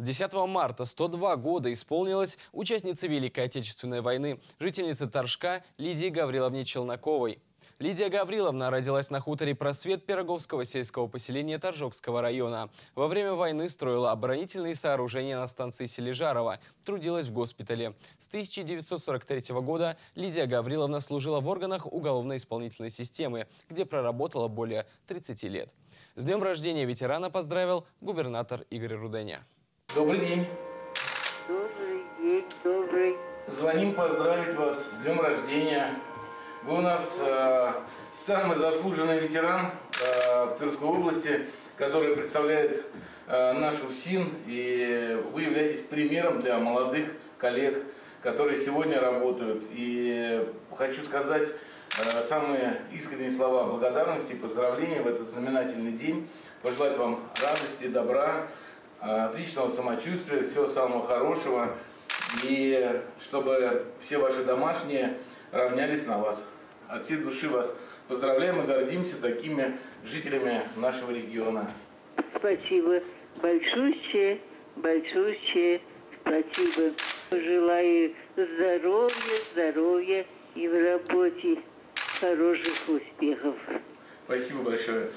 10 марта 102 года исполнилось участнице Великой Отечественной войны, жительнице Торжка Лидии Гавриловне Челноковой. Лидия Гавриловна родилась на хуторе Просвет Пироговского сельского поселения Торжокского района. Во время войны строила оборонительные сооружения на станции Сележарова, трудилась в госпитале. С 1943 года Лидия Гавриловна служила в органах уголовно-исполнительной системы, где проработала более 30 лет. С днем рождения ветерана поздравил губернатор Игорь Руденя. Добрый день. Добрый день, добрый. Звоним поздравить вас с днем рождения. Вы у нас э, самый заслуженный ветеран э, в Тверской области, который представляет э, нашу СИН. И вы являетесь примером для молодых коллег, которые сегодня работают. И хочу сказать э, самые искренние слова благодарности и поздравления в этот знаменательный день. Пожелать вам радости, добра, отличного самочувствия, всего самого хорошего. И чтобы все ваши домашние равнялись на вас. От всей души вас поздравляем и гордимся такими жителями нашего региона. Спасибо большущее, большущее спасибо. Желаю здоровья, здоровья и в работе хороших успехов. Спасибо большое.